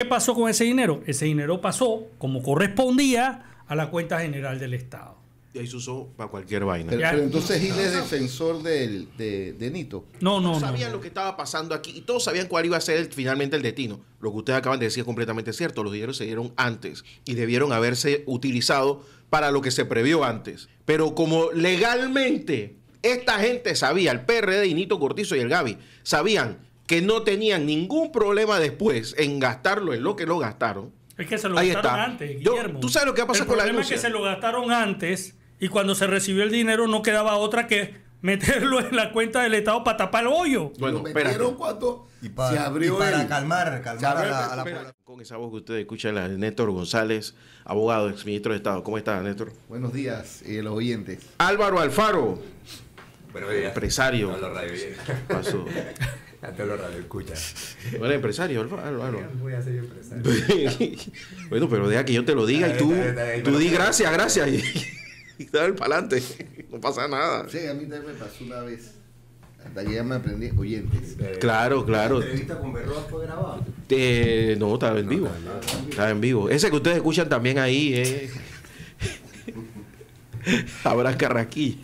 ¿Qué pasó con ese dinero? Ese dinero pasó como correspondía a la cuenta general del Estado. Y ahí se usó para cualquier vaina. Pero, entonces Gil es defensor del- de, de Nito. No, no, no no. sabían lo que estaba pasando aquí y todos sabían cuál iba a ser el- finalmente el destino. Lo que ustedes acaban de decir es completamente cierto. Los dineros se dieron antes y debieron haberse utilizado para lo que se previó antes. Pero como legalmente esta gente sabía, el PRD y Nito Cortizo y el Gaby, sabían que no tenían ningún problema después en gastarlo en lo que lo gastaron. Es que se lo Ahí gastaron está. antes, Yo-. ¿tú sabes lo que va a pasar el con la problema es que se lo gastaron antes y cuando se recibió el dinero no quedaba otra que meterlo en la cuenta del Estado para tapar el hoyo. Bueno, metieron cuando Y para, se abrió y para el- calmar, calmar se a abrió la, el- a la Espera, población. Con esa voz que ustedes escuchan, la de Néstor González, abogado, exministro de Estado. ¿Cómo está, Néstor? Buenos días, eh, los oyentes. Álvaro Alfaro, Buenos días. empresario. Pasó. A todos los radio escuchan. ¿No eres empresario, Álvaro? Voy a ser empresario. bueno, pero deja que yo te lo diga y tú, Está bien, está bien, tú di gracias, gracias y, y dale para adelante. No pasa nada. Sí, a mí también me pasó una vez. Hasta que ya me aprendí oyentes. Claro, claro. La entrevista con Berroa fue grabada. Eh, no, estaba en vivo. Estaba en vivo. Ese que ustedes escuchan también ahí es. Habrá Carraquí.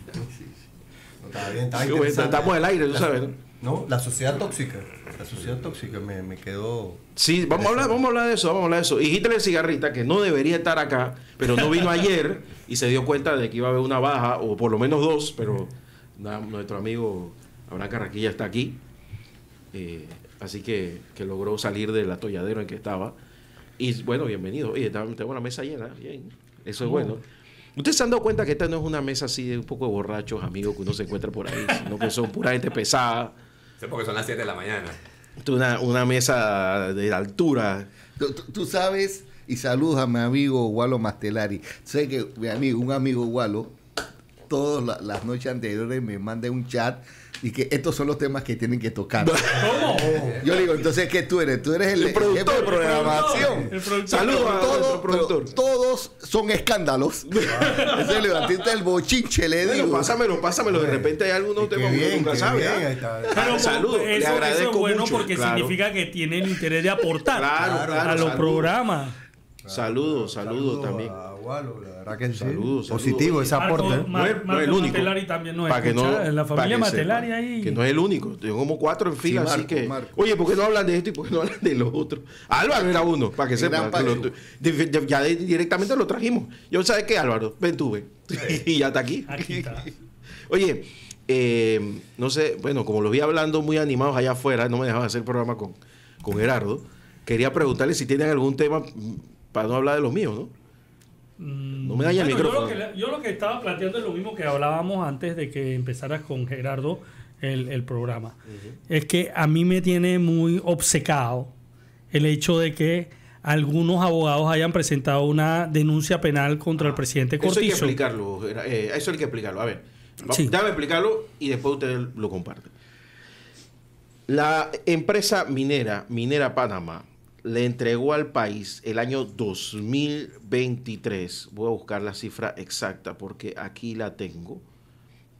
No, estaba bien, estaba Qué bueno, interesante. Estamos al aire, tú sabes. ¿no? No, la sociedad tóxica. La sociedad tóxica me, me quedó. Sí, vamos a hablar, vamos a hablar de eso, vamos a hablar de eso. Y Hitler Cigarrita, que no debería estar acá, pero no vino ayer y se dio cuenta de que iba a haber una baja, o por lo menos dos, pero na- nuestro amigo Abraham Carraquilla está aquí. Eh, así que, que logró salir del atolladero en que estaba. Y bueno, bienvenido. Oye, tengo la mesa llena, bien. Eso es bueno. Ustedes se han dado cuenta que esta no es una mesa así de un poco de borrachos, amigos, que uno se encuentra por ahí, sino que son pura gente pesada. Porque son las 7 de la mañana. Una, una mesa de altura. Tú, tú- tú sabes, y saludos a mi amigo Walo Mastelari. Sé que mi amigo, un amigo Walo, todas la- las noches anteriores me manda un chat y que estos son los temas que tienen que tocar. ¿Cómo? Yo le digo, entonces, ¿qué tú eres? Tú eres el, El productor, de el programación. El productor. Saludos a Todo- nuestro productor. pero todos son escándalos. Ese le batiste el bochinche, le Bueno, digo. pásamelo, pásamelo. De repente hay algunos temas que bien, nunca qué sabe. bien, ¿ah? Pero Saludos, le eso, eso agradezco es bueno mucho, porque claro. significa que tiene el interés de aportar Claro, claro, a los programas. Saludos, saludos también. A Walo, la verdad que sí. Saludos, Positivo ese aporte. Marco- No es, no el único. Matelari también Pa' que no- en la familia Matelari ahí. Que no es el único. Tengo como cuatro en fila, Sí, así que. Marco. Oye, ¿por qué no hablan de esto y por qué no hablan de los otros? Álvaro era uno, para que sepan. lo- ya de- directamente lo trajimos. Yo, ¿sabes qué, Álvaro? Ven tú, ven. y ya está aquí. Aquí está. Oye, eh, no sé, bueno, como los vi hablando muy animados allá afuera, no me dejaban hacer programa con, con Gerardo. Quería preguntarle si tienen algún tema mm, para no hablar de los míos, ¿no? No me daña el Mm, Bueno, micrófono. Yo lo, que, yo lo que estaba planteando es lo mismo que hablábamos antes de que empezaras con Gerardo el, el programa. Es que a mí me tiene muy obcecado el hecho de que algunos abogados hayan presentado una denuncia penal contra el presidente Eso hay que Cortizo. explicarlo, eh, eso hay que explicarlo. A ver, Sí. déjame explicarlo y después ustedes lo comparten. La empresa minera, Minera Panamá, le entregó al país el año 2023, voy a buscar la cifra exacta porque aquí la tengo,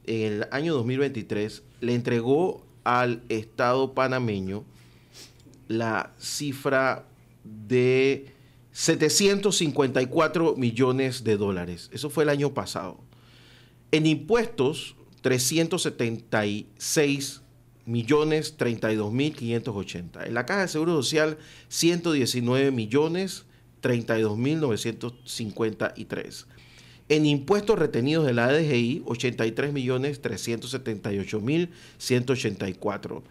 el año 2023 le entregó al Estado panameño la cifra de 754 millones de dólares. Eso fue el año pasado. En impuestos, 376 millones 32 mil 580. En la Caja de Seguro Social, 119 millones 32 mil 953. En impuestos retenidos de la ADGI, 83 millones 378 mil 184.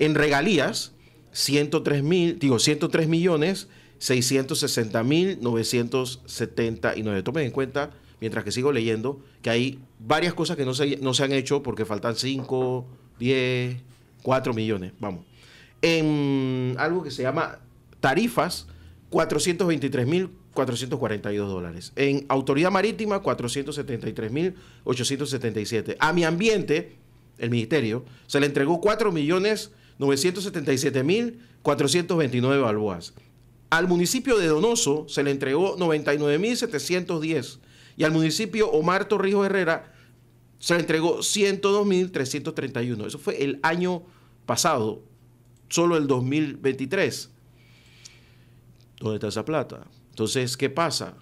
En regalías, 103 mil, digo, 103 millones 660 mil 979. Tomen en cuenta, mientras que sigo leyendo, que hay varias cosas que no se, no se han hecho porque faltan 5, 10, 4 millones. Vamos. En algo que se llama tarifas, 423 mil 442 dólares. En Autoridad Marítima, 473 mil 877. A mi ambiente, el ministerio, se le entregó 4 millones 977 mil 429 balboas. Al municipio de Donoso se le entregó 99 mil 710 y al municipio Omar Torrijos Herrera se le entregó 102 mil 331. Eso fue el año pasado, solo el 2023. ¿Dónde está esa plata? Entonces, ¿qué pasa?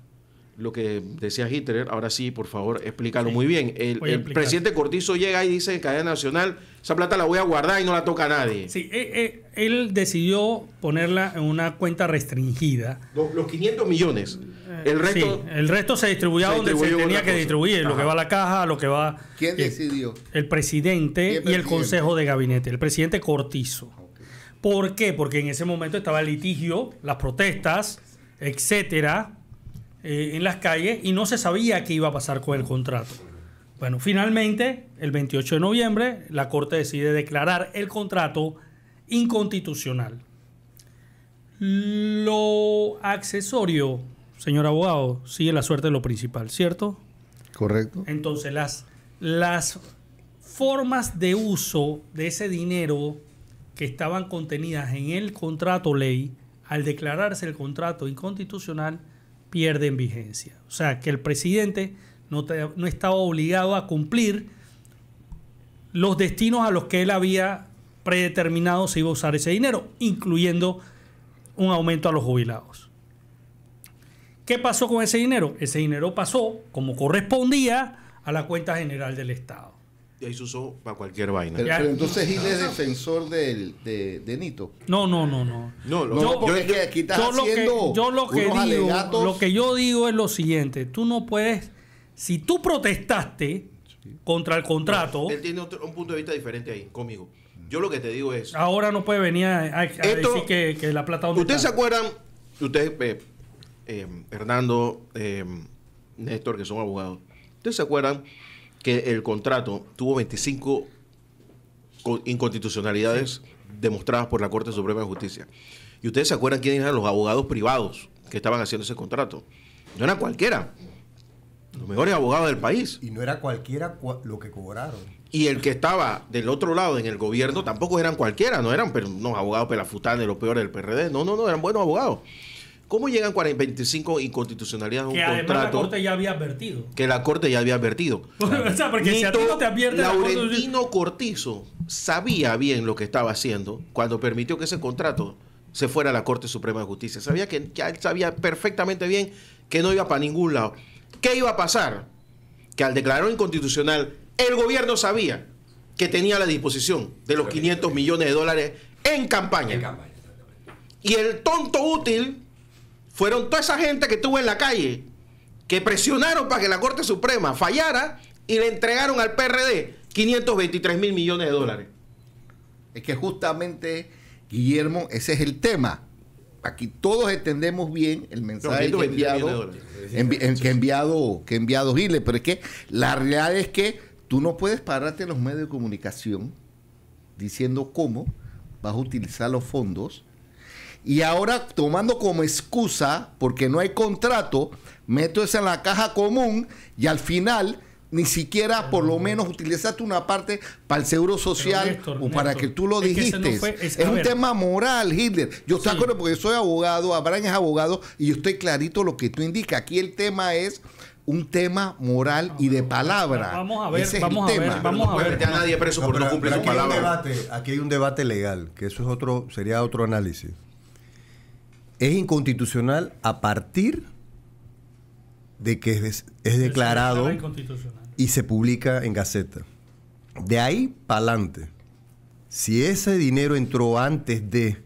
Lo que decía Hitler, ahora sí, por favor, explícalo Sí, muy bien. El, presidente Cortizo llega y dice en cadena nacional, esa plata la voy a guardar y no la toca a nadie. Sí, eh, eh, él decidió ponerla en una cuenta restringida. Los, los 500 millones. El resto... Sí, el resto se distribuyó se donde se tenía que cosa. distribuir, lo que va a la caja, lo que va... ¿Quién eh, decidió? El presidente ¿Quién y el consejo de gabinete, el presidente Cortizo. ¿Por qué? Porque en ese momento estaba el litigio, las protestas, etcétera, eh, en las calles y no se sabía qué iba a pasar con el contrato. Bueno, finalmente, el 28 de noviembre, la Corte decide declarar el contrato inconstitucional. Lo accesorio, señor abogado, sigue la suerte de lo principal, ¿cierto? Correcto. Entonces, las, las formas de uso de ese dinero que estaban contenidas en el contrato ley, al declararse el contrato inconstitucional, pierden vigencia. O sea, que el presidente no, te- no estaba obligado a cumplir los destinos a los que él había predeterminado se iba a usar ese dinero, incluyendo un aumento a los jubilados. ¿Qué pasó con ese dinero? Ese dinero pasó, como correspondía, a la cuenta general del Estado. Y ahí se usó para cualquier vaina. Pero, entonces Gil es defensor del- de, de Nito. No, no, no, no. No, lo- No, Yo- porque es que aquí estás Yo lo que, yo lo que unos digo, alegatos. lo que yo digo es lo siguiente: tú no puedes, si tú protestaste contra el contrato, Él tiene otro- un punto de vista diferente ahí, conmigo. Yo lo que te digo es... ahora no puedes venir a, a- a Esto- decir que, que la plata ¿Ustedes se acuerdan? Ustedes, eh, eh, Hernando, eh, Néstor, que son abogados. ¿Ustedes se acuerdan que el contrato tuvo 25 co- inconstitucionalidades demostradas por la Corte Suprema de Justicia? ¿Y ustedes se acuerdan quiénes eran los abogados privados que estaban haciendo ese contrato? No eran cualquiera. Los mejores abogados del país. Y no era cualquiera cua- lo que cobraron. Y el que estaba del otro lado en el gobierno tampoco eran cualquiera, no eran unos abogados pelafutanes, los peores del PRD. No, no, no, eran buenos abogados. ¿Cómo llegan 40 25 inconstitucionalidades a un Que además la contrato Corte ya había advertido. que la Corte ya había advertido? o sea, porque si a ti no te advierte la Corte- Laurentino Cortizo sabía bien lo que estaba haciendo cuando permitió que ese contrato se fuera a la Corte Suprema de Justicia. Sabía que ya él sabía perfectamente bien que no iba para ningún lado. ¿Qué iba a pasar? Que al declarar inconstitucional, el gobierno sabía que tenía la disposición de los 500 millones de dólares en campaña. En campaña. Y el tonto útil fueron toda esa gente que estuvo en la calle, que presionaron para que la Corte Suprema fallara y le entregaron al PRD 523 mil millones de dólares. Es que justamente, Guillermo, ese es el tema. Aquí todos entendemos bien el mensaje que ha 523 enviado, envi- en- que enviado, que enviado Giles, pero es que la realidad es que tú no puedes pararte en los medios de comunicación diciendo cómo vas a utilizar los fondos y ahora tomando como excusa, porque no hay contrato, meto eso en la caja común y al final ni siquiera por lo menos utilizaste una parte para el seguro social Néstor, o para Néstor, que tú lo es que ese dijiste. no fue- es un ver. tema moral, Hitler. Yo estoy de Sí. acuerdo porque soy abogado, Abraham es abogado y yo estoy clarito lo que tú indicas. Aquí el tema es un tema moral y de palabra. Vamos a ver, Ese es vamos el a ver, tema. vamos no puede a ver. meter a nadie preso por no pero su aquí hay un palabra. debate, aquí hay un debate legal, que eso es otro, sería otro análisis. Es inconstitucional a partir de que es, es declarado y se publica en Gaceta. De ahí para adelante, si ese dinero entró antes de,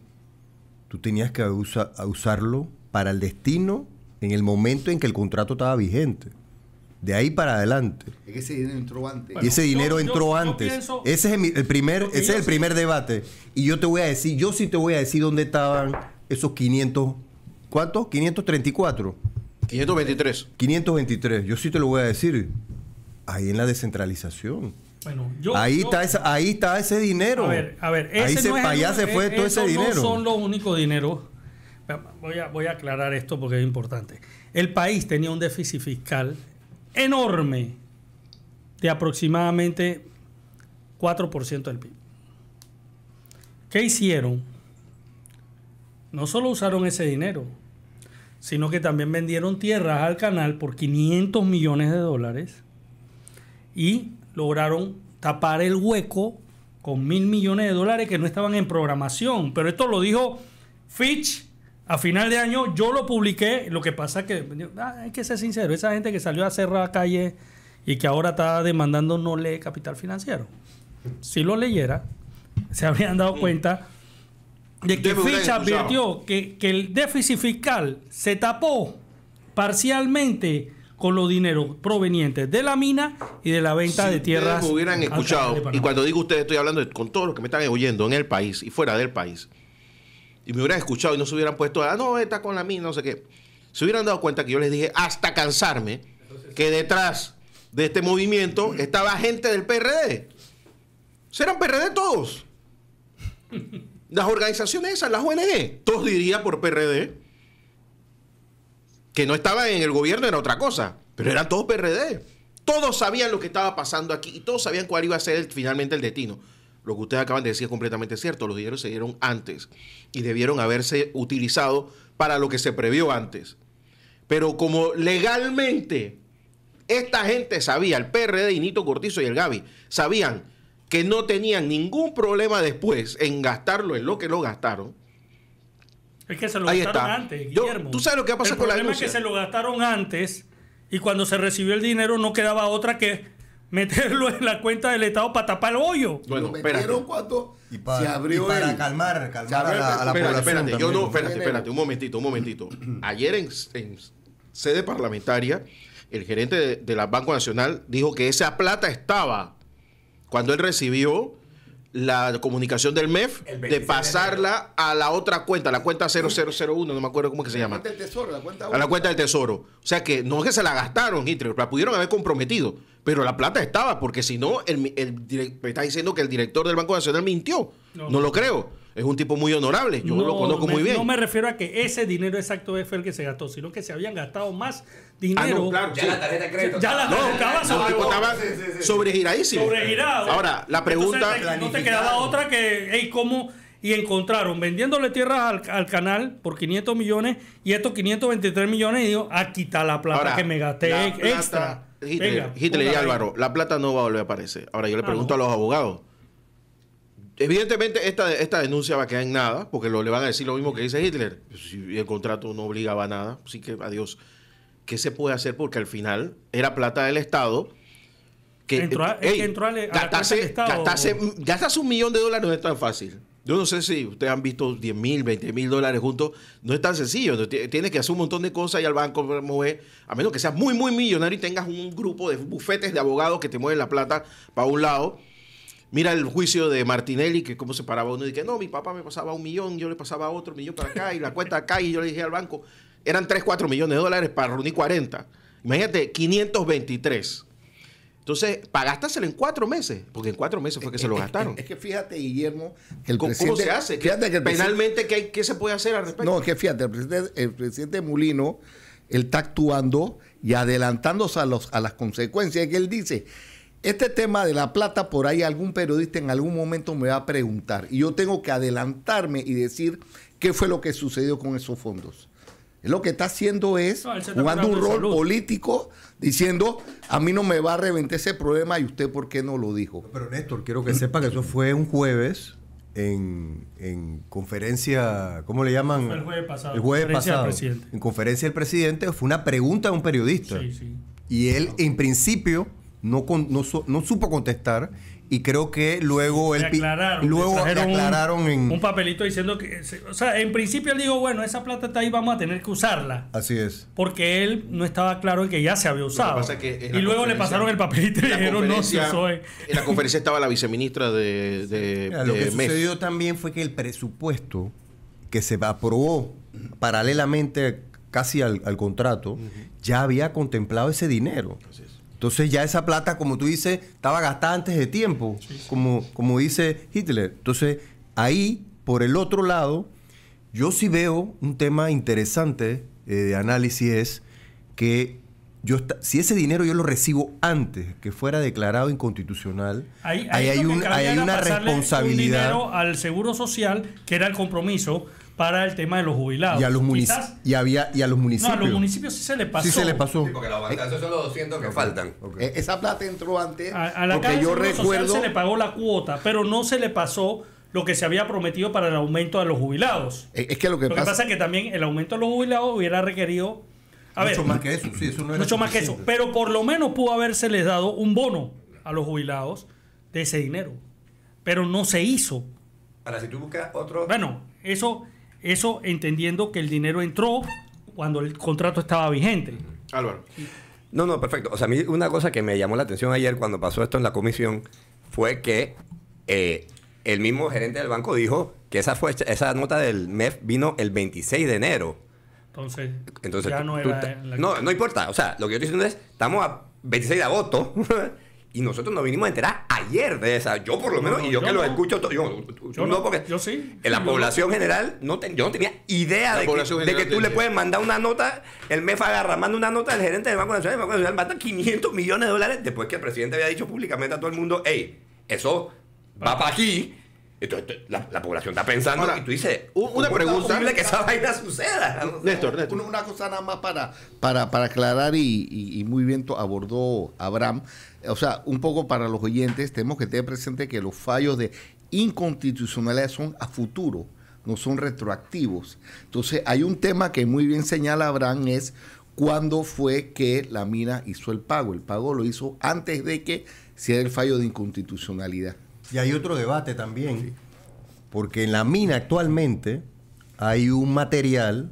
tú tenías que usa- usarlo para el destino en el momento en que el contrato estaba vigente. De ahí para adelante. Es que ese dinero entró antes. Bueno, y ese dinero yo- entró yo antes. pienso- ese es el, el primer, ese es el sí- primer debate. Y yo te voy a decir, yo sí te voy a decir dónde estaban esos 500, ¿cuántos? 534, 523. 523. Yo sí te lo voy a decir. Ahí en la descentralización. Bueno, yo- ahí, yo- está esa- ahí está ese dinero. A ver, a ver, ahí ese se, no es allá se fue eh, todo ese dinero. No son los únicos dineros. Voy a, voy a aclarar esto porque es importante. El país tenía un déficit fiscal enorme de aproximadamente 4% del PIB. ¿Qué hicieron? No solo usaron ese dinero, sino que también vendieron tierras al canal por 500 millones de dólares y lograron tapar el hueco con mil millones de dólares que no estaban en programación. Pero esto lo dijo Fitch A final de año yo lo publiqué, lo que pasa que ah, hay que ser sincero, esa gente que salió a cerrar la calle y que ahora está demandando no lee capital financiero. Si lo leyera, se habrían dado cuenta de que Fitch advirtió que, que el déficit fiscal se tapó parcialmente con los dineros provenientes de la mina y de la venta Si de tierras. ustedes me hubieran escuchado, y cuando digo ustedes estoy hablando de- con todos los que me están oyendo en el país y fuera del país, y me hubieran escuchado y no se hubieran puesto, ah, no, está con la mina, no sé qué, se hubieran dado cuenta que yo les dije hasta cansarme que detrás de este movimiento estaba gente del PRD. Serán PRD todos. Las organizaciones esas, las ONG, todos dirían por PRD. Que no estaban en el gobierno era otra cosa, pero eran todos PRD. Todos sabían lo que estaba pasando aquí y todos sabían cuál iba a ser el- finalmente el destino. Lo que ustedes acaban de decir es completamente cierto. Los dineros se dieron antes y debieron haberse utilizado para lo que se previó antes. Pero como legalmente esta gente sabía, el PRD, y Nito Cortizo y el Gaby, sabían que no tenían ningún problema después en gastarlo en lo que lo gastaron. Es que se lo Ahí gastaron está. antes, Yo- Guillermo. ¿tú sabes lo que pasa el con la problema es que denuncia? se lo gastaron antes y cuando se recibió el dinero no quedaba otra que meterlo en la cuenta del Estado para tapar el hoyo. Bueno, lo espérate. metieron cuando Y para, se abrió y para el- calmar, se calmar abrió a el la, a la espérate, población espérate, yo también. no, espérate, espérate, un momentito, un momentito. Ayer en, en sede parlamentaria, el gerente de, de la Banco Nacional dijo que esa plata estaba cuando él recibió la comunicación del MEF de 26 de pasarla a la otra cuenta, la cuenta 0001, no me acuerdo cómo que se La llama. cuenta del tesoro, la cuenta A la cuenta del tesoro. O sea que no es que se la gastaron, Hitler, la pudieron haber comprometido. Pero la plata estaba, porque si no, el, el me está diciendo que el director del Banco Nacional mintió. No, No, no. lo creo. Es un tipo muy honorable. Yo No, lo conozco me- muy bien. No me refiero a que ese dinero exacto fue el que se gastó, sino que se habían gastado más dinero. Ah, no, claro. Ya sí. la tarjeta de crédito. Ya la No, tarjeta sobre- tipo estaba sobregiradísimo. sobregirado. Ahora, la pregunta. Entonces, te- no te quedaba otra que, hey, ¿cómo? Y encontraron vendiéndole tierras al, al canal por 500 millones y estos 523 millones y digo, aquí está la plata ahora, que me gasté la ex- plata- extra. Hitler, Venga, Hitler y. Álvaro, la plata no va a volver a aparecer. Ahora yo le Ah, pregunto no. a los abogados. Evidentemente, esta, esta denuncia va a quedar en nada, porque lo, le van a decir lo mismo que dice Hitler. Si el contrato no obligaba a nada, así que adiós. ¿Qué se puede hacer? Porque al final era plata del Estado. Que, Entró a- entró del Estado. gastarse un millón de dólares no es tan fácil. Yo no sé si ustedes han visto 10 mil, 20 mil dólares juntos. No es tan sencillo. Tienes que hacer un montón de cosas y al banco mover. A menos que seas muy, muy millonario y tengas un grupo de bufetes de abogados que te mueven la plata para un lado. Mira el juicio de Martinelli, que cómo se paraba uno y que no, mi papá me pasaba un millón, yo le pasaba otro millón para acá y la cuenta acá y yo le dije al banco, eran 3, 4 millones de dólares para reunir 40. Imagínate, 523. Entonces, para gastárselo en cuatro meses, porque en cuatro meses fue que se lo es- gastaron. Es, que fíjate, Guillermo, que el ¿Cómo, presidente. cómo se hace? Fíjate que el presidente- Penalmente, ¿qué, hay- qué se puede hacer al respecto? No, es que fíjate, el presidente, el presidente Mulino, él está actuando y adelantándose a, los, a las consecuencias que él dice. Este tema de la plata, por ahí algún periodista en algún momento me va a preguntar. Y yo tengo que adelantarme y decir qué fue lo que sucedió con esos fondos. Él lo que está haciendo es No, está jugando un rol salud. político diciendo, a mí no me va a reventar ese problema y usted por qué no lo dijo. Pero Néstor, quiero que sepa que eso fue un jueves en, en conferencia, ¿cómo le llaman? Fue el jueves pasado, El jueves conferencia del pasado. presidente. En conferencia del presidente fue una pregunta de un periodista. Sí, sí. Y él, en principio, no, con- no, su- no supo contestar. Y creo que luego él aclararon, luego trajeron un- aclararon en. un papelito diciendo que, se- o sea, en principio él dijo, bueno, esa plata está ahí, vamos a tener que usarla. Así es. Porque él no estaba claro en que ya se había usado. pasa es que y luego le pasaron el papelito y dijeron, no se usó. eh". En la conferencia estaba la viceministra de, de, Mira, lo que MEF. sucedió también fue que el presupuesto que se aprobó paralelamente casi al, al contrato ya había contemplado ese dinero. Entonces ya esa plata, como tú dices, estaba gastada antes de tiempo, Como, como dice Hitler. Entonces ahí, por el otro lado, yo sí veo un tema interesante eh, de análisis es que yo si ese dinero yo lo recibo antes que fuera declarado inconstitucional, Ahí, ahí hay, lo que un- ahí hay una pasarle Un responsabilidad. dinero al Seguro Social, que era el compromiso para el tema de los jubilados. y a los, munici- Quizás- y había, y a los no, municipios. a los municipios sí se le pasó. Sí se le pasó. Sí, porque los bancazos son los 200 que faltan. Eh, Esa plata entró antes A, a la porque yo Social recuerdo... se le pagó la cuota, pero no se le pasó lo que se había prometido para el aumento de los jubilados. Es es que lo que Lo que pasa, es que también el aumento de los jubilados hubiera requerido... A mucho ver, más que eso, sí, eso no era mucho más que eso. Pero por lo menos pudo habérseles dado un bono a los jubilados de ese dinero. Pero no se hizo. Ahora, si tú buscas otro. Bueno, eso, eso entendiendo que el dinero entró cuando el contrato estaba vigente. Álvaro. No, no, perfecto. O sea, a mí una cosa que me llamó la atención ayer cuando pasó esto en la comisión fue que eh, el mismo gerente del banco dijo que esa, fue, esa nota del MEF vino el 26 de enero. Entonces, Entonces, ya no tú era... la- no, no importa. O sea, lo que yo estoy diciendo es, estamos a 26 de agosto y nosotros nos vinimos a enterar ayer de esa. Yo por lo No, menos, no, y yo, yo que lo escucho, yo, Yo no, porque yo sí. en la Sí, población general, no te- yo no tenía idea de que, de tú le puedes mandar una nota, el MEF agarra, manda una nota del gerente del Banco Nacional, el Banco Nacional manda 500 millones de dólares después que el presidente había dicho públicamente a todo el mundo, hey, eso va para aquí. Entonces la, la población está pensando Ahora, y tú dices, una ¿cómo es pregunta- posible que esa vaina suceda? Néstor, Néstor. Una, una cosa nada más para, para, para aclarar y, y- y muy bien to- abordó Abraham. O sea, un poco para los oyentes, tenemos que tener presente que los fallos de inconstitucionalidad son a futuro, no son retroactivos. Entonces, hay un tema que muy bien señala Abraham, es cuándo fue que la mina hizo el pago. El pago lo hizo antes de que se diera el fallo de inconstitucionalidad. Y hay otro debate también, porque en la mina actualmente hay un material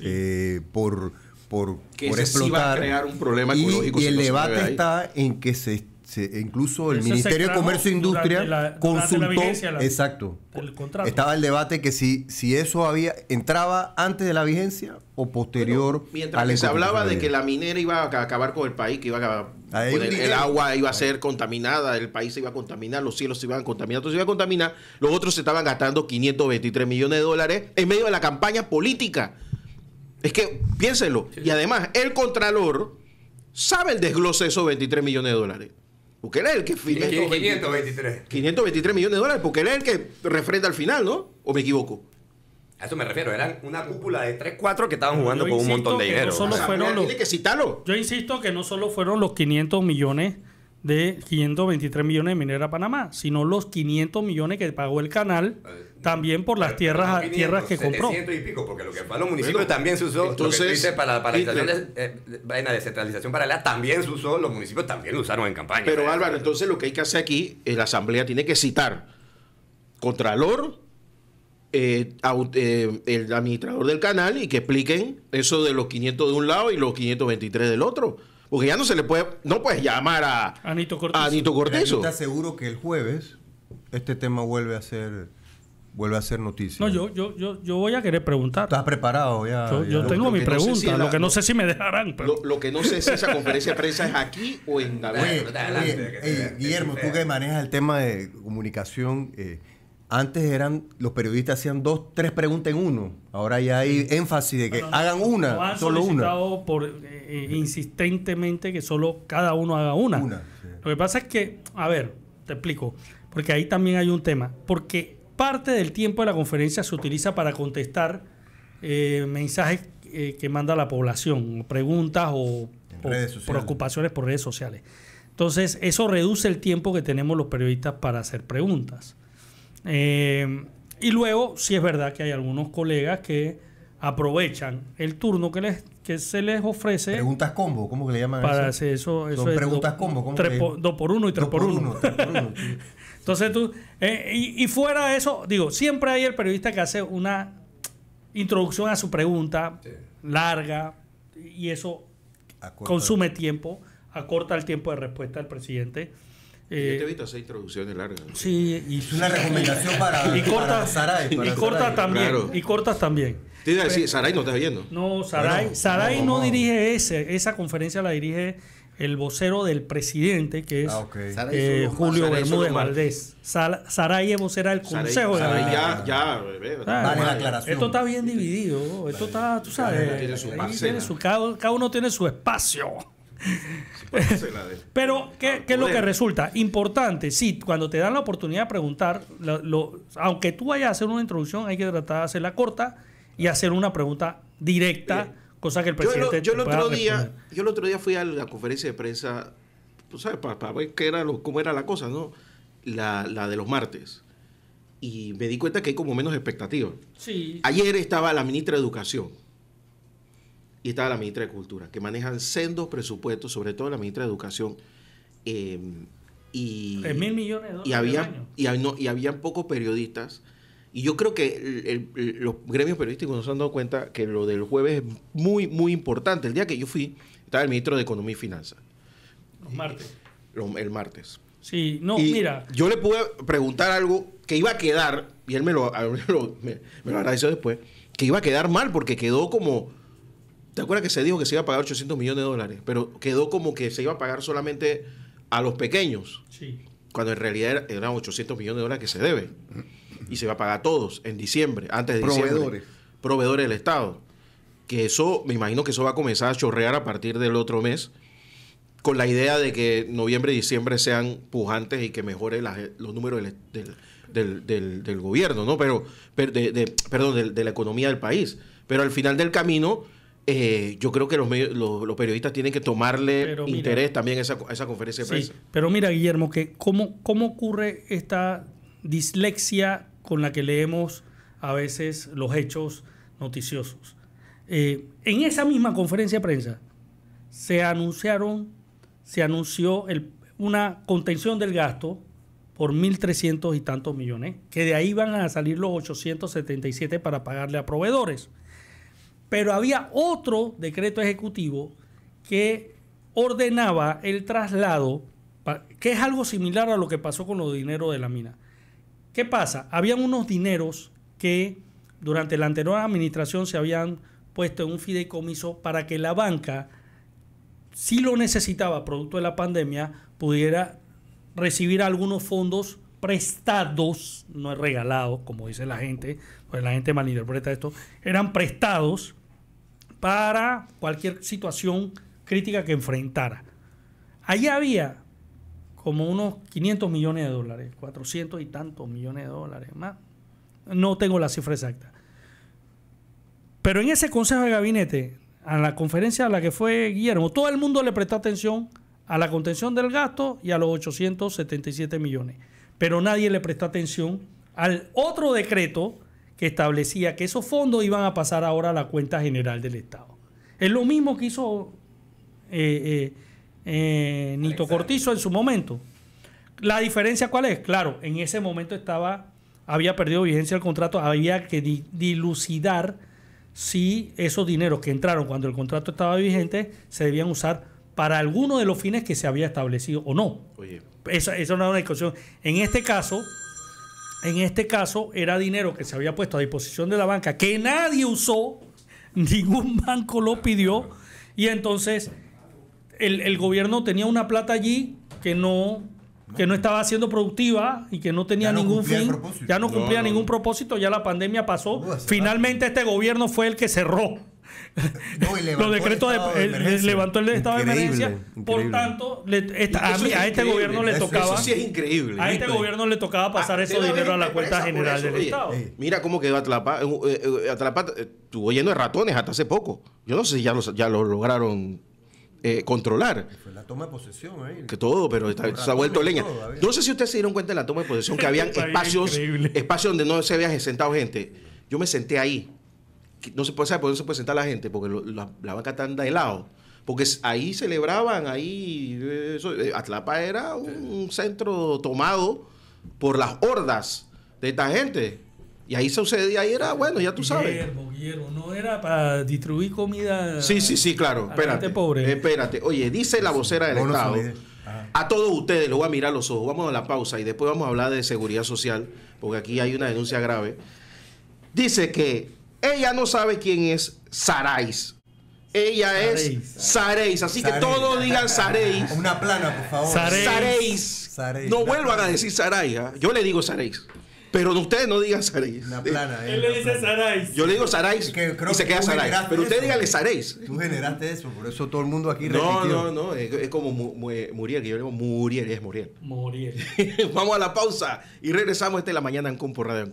eh, por, por, Que por ese sí va a explotar. crear un problema y, ecológico y si el debate está en que se, se- incluso el Eso Ministerio de Comercio e Industria la- consultó. la- exacto. Estaba el debate que si, si eso había entraba antes de la vigencia o posterior Mientras que se hablaba de que la minera iba a acabar con el país, que iba a un el, el agua iba a ser contaminada, el país se iba a contaminar, los cielos se iban a contaminar, todo se iba a contaminar, los otros se estaban gastando 523 millones de dólares en medio de la campaña política. Es que piénsenlo. Y además, el Contralor sabe el desglose de esos 23 millones de dólares. Porque él es el que firma estos 523. 523 millones de dólares, porque él es el que refrenda al final, ¿no? ¿O me equivoco? A eso me refiero, eran una cúpula de 3, 4 que estaban jugando Yo con un montón de que no dinero. solo O sea, fueron los- Tiene que citarlo. Yo insisto que no solo fueron los 500 millones de 523 millones de Minera Panamá, sino los 500 millones que pagó el canal también por las tierras, no 500, tierras que compró. 700 y pico, porque lo que fue a los municipios Bueno, también se usó. entonces, para la paralización de, eh, descentralización paralela también se usó, los municipios también lo usaron en campaña. Pero Álvaro, entonces lo que hay que hacer aquí es la Asamblea tiene que citar Contralor, eh, eh, el administrador del canal y que expliquen eso de los 500 de un lado y los 523 del otro. Porque ya no se le puede, no puedes llamar a, Anito Cortés. a Anito Cortés. yo te aseguro que el jueves este tema vuelve a ser vuelve a ser noticia. No, yo, yo, yo, yo voy a querer preguntar. ¿Estás preparado ya? Yo, tengo mi que no sé pregunta, si es la- lo que no sé si me dejarán. pero- Lo, lo que no sé si esa conferencia de prensa es aquí o en te- Guillermo, que tú que manejas el tema de comunicación, eh, antes eran los periodistas hacían dos, tres preguntas en uno. Ahora ya hay énfasis de que hagan una, han solo una. por, eh, eh, insistentemente que solo cada uno haga una. Una, sí. Lo que pasa es que, a ver, te explico, porque ahí también hay un tema, porque parte del tiempo de la conferencia se utiliza para contestar eh, mensajes eh, que manda la población, preguntas o, preocupaciones por redes sociales. Entonces, eso reduce el tiempo que tenemos los periodistas para hacer preguntas. Eh, y luego, sí es verdad que hay algunos colegas que aprovechan el turno que, les, que se les ofrece Preguntas combo, ¿cómo que le llaman para eso? hacer eso. eso Son es preguntas do- combo, ¿cómo tres que- por- dos por uno y tres por uno. tres por uno, sí. Entonces tú, eh, y, y fuera de eso, digo, siempre hay el periodista que hace una introducción a su pregunta larga y eso Acorta. consume tiempo, acorta el tiempo de respuesta del presidente. Yo te he Eh, visto hacer introducciones largas. sí, y, Es una recomendación para, y para cortas Saray, para y cortas Saray. también, Claro. y cortas también. Te iba a decir, Saray no estás viendo. No, Saray, Bueno, Saray no, dirige ese, esa conferencia la dirige el vocero del presidente, que es Ah, eh, Julio Saray Bermúdez. Valdés. Sal- Saray es vocera del Saray, Consejo de Saray Gabinete. ya, ya, bebé, Ah, Vale la aclaración. Esto está bien dividido. Esto está, tú sabes. tiene su tiene su- cada, cada uno tiene su espacio. La Pero, ¿qué, qué es lo que resulta? Importante, sí, cuando te dan la oportunidad de preguntar, lo- lo- aunque tú vayas a hacer una introducción, hay que tratar de hacerla corta y hacer una pregunta directa, Bien. Cosa que el Yo, el- presidente yo el otro día, responder. yo el otro día fui a la conferencia de prensa, tú sabes, para, ver qué era lo, cómo era la cosa, ¿no? La, la de los martes. y me di cuenta que hay como menos expectativas. Sí. Ayer estaba la ministra de Educación y estaba la ministra de Cultura, que manejan sendos presupuestos, sobre todo la ministra de Educación. eh, y, mil millones de dólares y al había año. y, no- y habían pocos periodistas. Y yo creo que el- el- el- los gremios periodísticos nos han dado cuenta que lo del jueves es muy, muy importante. El día que yo fui, estaba el ministro de Economía y Finanzas, Los martes. lo- el martes. Sí, no, Y mira. Yo le pude preguntar algo que iba a quedar, y él me lo, me lo- me- lo agradeció después, que iba a quedar mal porque quedó como. ¿Te acuerdas que se dijo que se iba a pagar 800 millones de dólares? Pero quedó como que se iba a pagar solamente a los pequeños, Sí. cuando en realidad era- eran 800 millones de dólares que se debe. Y se va a pagar a todos en diciembre, antes de diciembre. Proveedores. Proveedores del Estado. Que eso, me imagino que eso va a comenzar a chorrear a partir del otro mes con la idea de que noviembre y diciembre sean pujantes y que mejore la- los números del, del- del- del- del gobierno, ¿no? Pero, per- de, de- perdón, de, de la economía del país. Pero al final del camino, eh, yo creo que los, medios- los, los periodistas tienen que tomarle mira- interés también a esa, a esa conferencia de Sí, prensa. pero mira, Guillermo, que cómo, cómo ocurre esta dislexia con la que leemos a veces los hechos noticiosos. Eh, en esa misma conferencia de prensa se anunciaron, se anunció una contención del gasto por 1.300 y tantos millones, que de ahí van a salir los 877 para pagarle a proveedores. Pero había otro decreto ejecutivo que ordenaba el traslado, que es algo similar a lo que pasó con los dineros de la mina. ¿Qué pasa? Habían unos dineros que durante la anterior administración se habían puesto en un fideicomiso para que la banca, si lo necesitaba producto de la pandemia, pudiera recibir algunos fondos prestados, no es regalado, como dice la gente, pues la gente malinterpreta esto, eran prestados para cualquier situación crítica que enfrentara. Allí había como unos 500 millones de dólares, 400 y tantos millones de dólares más. No tengo la cifra exacta. Pero en ese consejo de gabinete, a la conferencia a la que fue Guillermo, todo el mundo le prestó atención a la contención del gasto y a los 877 millones. Pero nadie le prestó atención al otro decreto que establecía que esos fondos iban a pasar ahora a la cuenta general del Estado. Es lo mismo que hizo eh, eh, eh, Nito Cortizo en su momento. La diferencia cuál es? Claro, en ese momento estaba, había perdido vigencia el contrato, había que di- dilucidar si esos dineros que entraron cuando el contrato estaba vigente se debían usar para alguno de los fines que se había establecido o no. Oye, Esa, esa no era una discusión. En este caso, en este caso era dinero que se había puesto a disposición de la banca que nadie usó, ningún banco lo pidió y entonces el, el gobierno tenía una plata allí que no que no estaba siendo productiva y que no tenía Ya no ningún fin, ya no No, cumplía no, ningún no. propósito, ya la pandemia pasó. Finalmente este gobierno fue el que cerró No, y levantó los decretos de, de eh, levantó el estado de Increíble, emergencia. Por tanto, le- esta- a, Eso mí- es a este gobierno le Eso- tocaba eso sí es increíble. a este gobierno le tocaba pasar Ah, esos debe dineros a la cuenta general eso, del oye. Estado. Eh, Mira cómo quedó Atlapa. Eh, eh, Atlapa eh, estuvo lleno de ratones hasta hace poco. Yo no sé si ya lo, ya lo lograron eh, controlar. Fue la toma de posesión ahí. Que todo, pero está- se ha vuelto leña. todo, no sé si ustedes se dieron cuenta de la toma de posesión que habían espacios, espacios donde no se había sentado gente. Yo me senté ahí. No se puede saber por qué no se puede sentar la gente, porque lo- la, la banca está de lado. Porque ahí celebraban, ahí eh, eso, eh, Atlapa era un centro tomado por las hordas de esta gente. Y ahí sucedía, ahí era, bueno, ya tú sabes. Guillermo, Guillermo, no era para distribuir comida. Sí, sí, sí, claro. Espérate. pobre. Espérate. Oye, dice la vocera del Estado. A todos ustedes, los voy a mirar a los ojos. Vamos a la pausa y después vamos a hablar de seguridad social, porque aquí hay una denuncia grave. Dice que ella no sabe quién es Sarais. Ella es Sareis. Sareis. Así que todos digan Sareis. Una plana, por favor. Sareis. Sareis. Sareis. No vuelvan a decir Sarais. ¿ah? Yo le digo Sareis. Pero ustedes no digan Sareis. Una plana. eh, Él le una dice. Sarais. Yo le digo Sarais Es que creo y se que queda Sarais. Pero ustedes eso. díganle Sareis. Tú generaste eso, por eso todo el mundo aquí No, repitió. no, no, es, es como Mu- Mu- Muriel, que yo le digo Muriel, es Muriel. Muriel. Vamos a la pausa y regresamos esta es la mañana en Compo Radio.